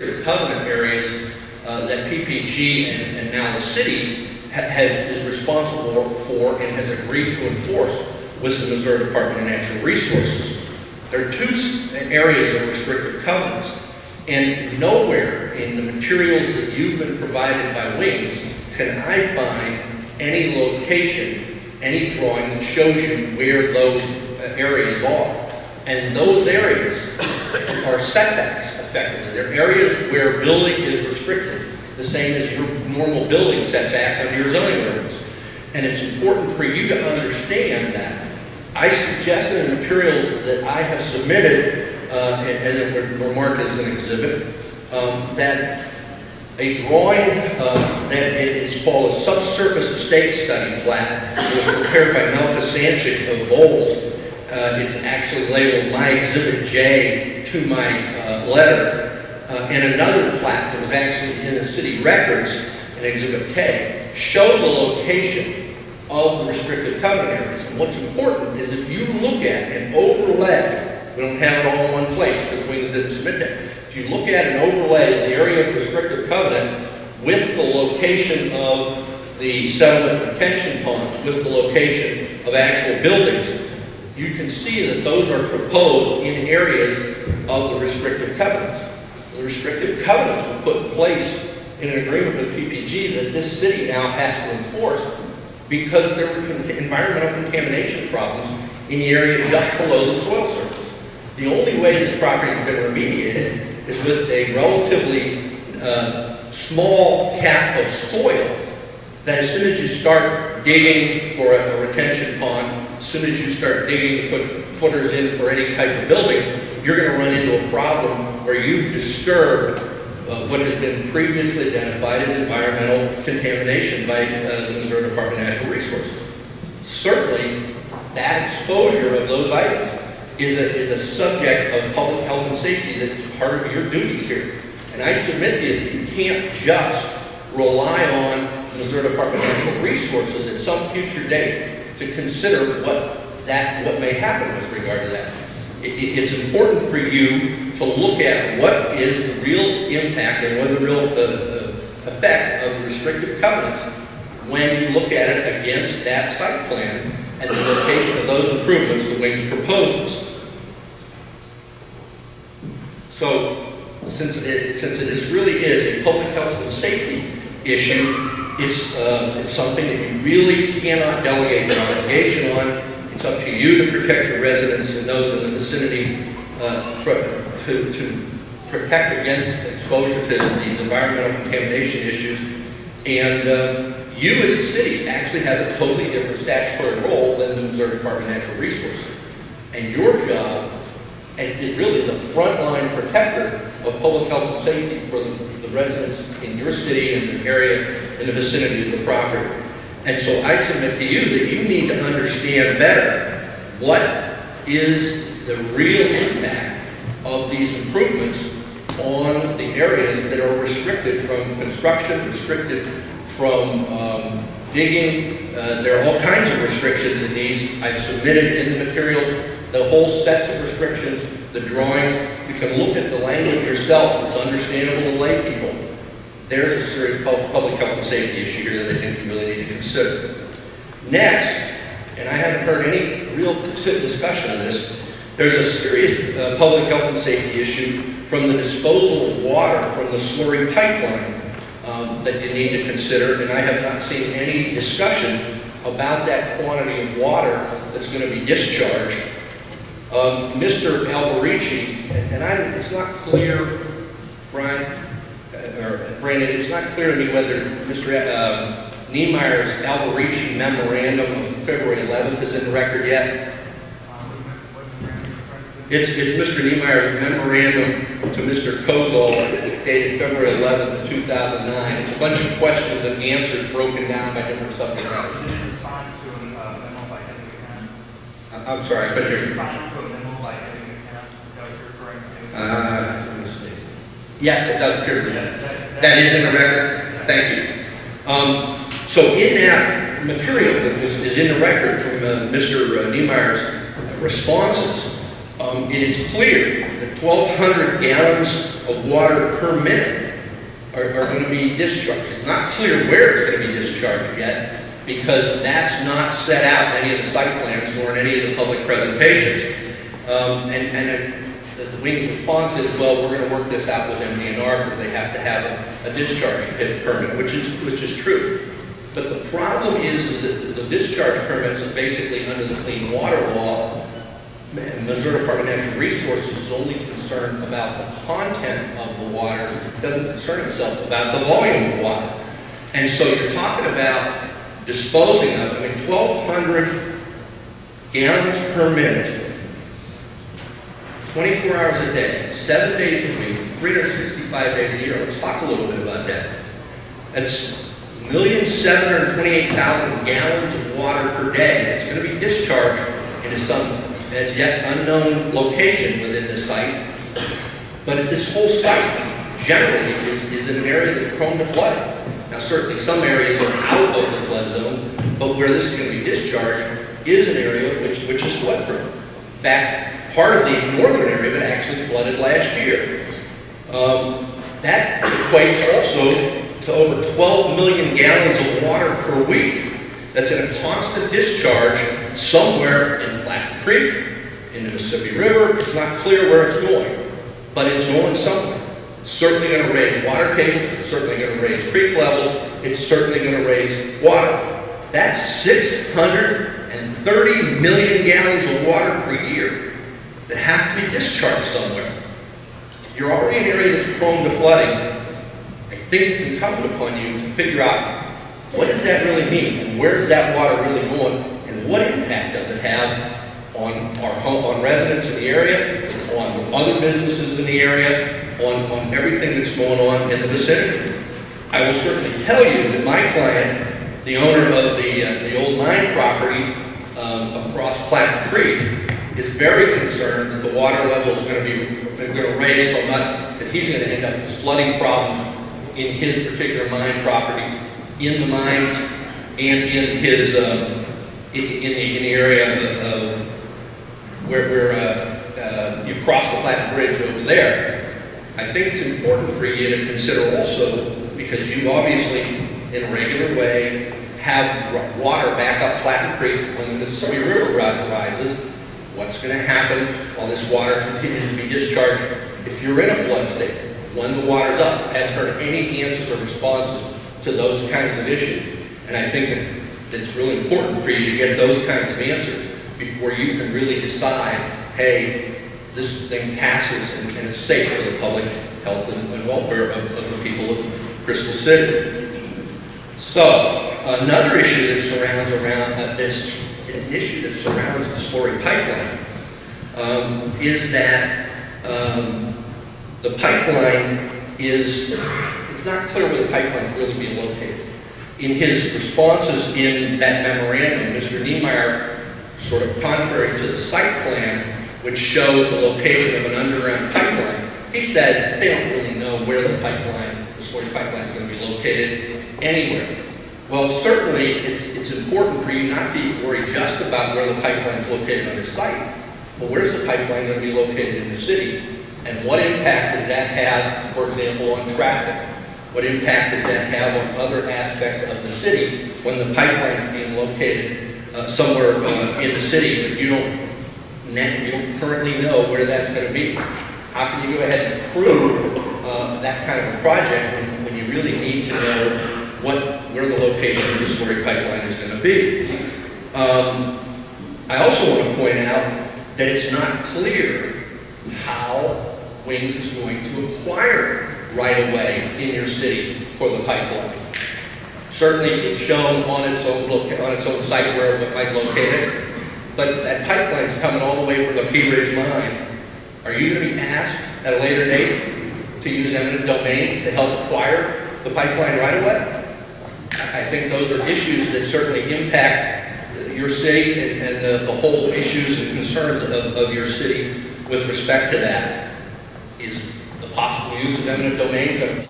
covenant areas uh, that PPG and, and now the city ha- has, is responsible for and has agreed to enforce with the Missouri Department of Natural Resources. There are two areas of restricted covenants, and nowhere in the materials that you've been provided by Wings can I find any location, any drawing that shows you where those uh, areas are. And those areas are setbacks effectively. They're areas where building is restricted, the same as your normal building setbacks under your zoning ordinance. And it's important for you to understand that. I suggested in the materials that I have submitted, uh, and and that were- marked as an exhibit, um, that a drawing uh, that it is called a subsurface estate study plat. It was prepared by Melka Sanchik of Bowles. Uh, It's actually labeled my Exhibit J to my uh, letter. Uh, And another plat that was actually in the city records, in Exhibit K, showed the location of the restricted covenant areas. And what's important is if you look at and overlay, we don't have it all in one place because Wings didn't submit that. If you look at and overlay the area of restricted covenant with the location of the settlement retention ponds, with the location of actual buildings, you can see that those are proposed in areas of the restrictive covenants. The restrictive covenants were put in place in an agreement with PPG that this city now has to enforce because there were environmental contamination problems in the area just below the soil surface. The only way this property has been remediated is with a relatively uh, small cap of soil that as soon as you start digging for a a retention pond, as soon as you start digging to put footers in for any type of building, you're going to run into a problem where you've disturbed uh, what has been previously identified as environmental contamination by uh, the Missouri Department of Natural Resources. Certainly, that exposure of those items is a, is a subject of public health and safety that's part of your duties here. And I submit to you that you can't just rely on the Missouri Department of Natural Resources at some future date to consider what that, what may happen with regard to that. It, it- it's important for you to look at what is the real impact and what the real, the, the effect of the restrictive covenants when you look at it against that site plan and the location of those improvements that Wings proposes. So, since it, since it is really is a public health and safety issue, it's, uh, it's something that you really cannot delegate your obligation on. It's up to you to protect your residents and those in the vicinity, uh, to, to protect against exposure to these environmental contamination issues. And, uh, you as a city actually have a totally different statutory role than the Missouri Department of Natural Resources. And your job is is really the frontline protector of public health and safety for the, the residents in your city and the area in the vicinity of the property. And so I submit to you that you need to understand better what is the real impact of these improvements on the areas that are restricted from construction, restricted from um, digging. Uh, There are all kinds of restrictions in these. I've submitted in the materials the whole sets of restrictions, the drawings. You can look at the language yourself. It's understandable to lay people. There's a serious public health and safety issue here that I think you really need to consider. Next, and I haven't heard any real discussion of this, there's a serious uh, public health and safety issue from the disposal of water from the slurry pipeline um, that you need to consider, and I have not seen any discussion about that quantity of water that's going to be discharged. Um, Mr. Alberici, and I, it's not clear, Brian, uh, or Brandon, it's not clear to me whether Mr. uh, Niemeyer's Alberici memorandum February 11th is in the record yet. It's, it's Mr. Niemeyer's memorandum to Mr. Kozol dated February 11th, 2009. It's a bunch of questions and answers broken down by different subject matters. Is it in response to a uh, memo by Henry Kemp? I- I'm sorry, I couldn't hear In you. response to a memo by Henry is that what you're referring to? Uh, let me see. Yes, it does appear to be. Yes, that- That is in the record? Thank you. Um, So in that material that was- is in the record from uh, Mr. Niemeyer's responses, uh, um, it is clear that 1,200 gallons of water per minute are, are going to be discharged. It's not clear where it's going to be discharged yet, because that's not set out in any of the site plans nor in any of the public presentations. Um, and, and the the Wing's response is, well, we're going to work this out with MDNR because they have to have a, a discharge permit, which is, which is true. The problem is, is that the discharge permits are basically under the Clean Water Law. And Missouri Department of Natural Resources is only concerned about the content of the water, It doesn't concern itself about the volume of water. And so you're talking about disposing of, I mean, 1,200 gallons per minute, 24 hours a day, seven days a week, 365 days a year. Let's talk a little bit about that. That's million seven hundred twenty-eight thousand gallons of water per day that's going to be discharged into some as yet unknown location within the site. But this whole site generally is, is in an area that's prone to flooding. Now certainly some areas are out of the flood zone, but where this is going to be discharged is an area which, which is flood prone. In fact, part of the northern area that actually flooded last year. Um, that equates also to over 12 million gallons of water per week that's in a constant discharge somewhere in Black Creek, in the Mississippi River. It's not clear where it's going, but it's going somewhere. It's certainly going to raise water tables, it's certainly going to raise creek levels, it's certainly going to raise water. That's 630 million gallons of water per year that has to be discharged somewhere. You're already in an area that's prone to flooding. Think incumbent upon you to figure out what does that really mean? And where is that water really going? And what impact does it have on our home, on residents in the area, on other businesses in the area, on, on everything that's going on in the vicinity? I will certainly tell you that my client, the owner of the, uh, the old mine property um, across Platte Creek, is very concerned that the water level is going to be, going to raise so much that he's going to end up with flooding problems in his particular mine property, in the mines, and in his, um, in, in the, in the area of, of where, where uh, uh, you cross the Platte Bridge over there. I think it's important for you to consider also, because you obviously, in a regular way, have water back up Platte Creek when the Mississippi River rises. What's going to happen while this water continues to be discharged if you're in a flood state? When the water's up, I haven't heard any answers or responses to those kinds of issues. And I think that it's really important for you to get those kinds of answers before you can really decide, hey, this thing passes and, and it's safe for the public health and, and welfare of, of the people of Crystal City. So, another issue that surrounds around uh, this, an issue that surrounds the slurry pipeline, um, is that um, the pipeline is, it's not clear where the pipeline is really being located. In his responses in that memorandum, Mr. Niemeyer, sort of contrary to the site plan, which shows the location of an underground pipeline, he says they don't really know where the pipeline, the storage pipeline is going to be located anywhere. Well, certainly, it's, it's important for you not to worry just about where the pipeline is located on the site, but where's the pipeline going to be located in the city? And what impact does that have, for example, on traffic? What impact does that have on other aspects of the city when the pipeline is being located uh, somewhere uh, in the city, but you don't, you don't currently know where that's going to be? How can you go ahead and approve uh, that kind of a project when, when you really need to know what, where the location of the slurry pipeline is going to be? Um, I also want to point out that it's not clear how Wings is going to acquire right-of-way in your city for the pipeline. Certainly, it's shown on its own, on its own site where it might locate it, but that pipeline's coming all the way from the Pea Ridge mine. Are you going to be asked at a later date to use eminent domain to help acquire the pipeline right-of-way? I think those are issues that certainly impact your city and, and the, the whole issues and concerns of, of your city with respect to that. Is the possible use of eminent domain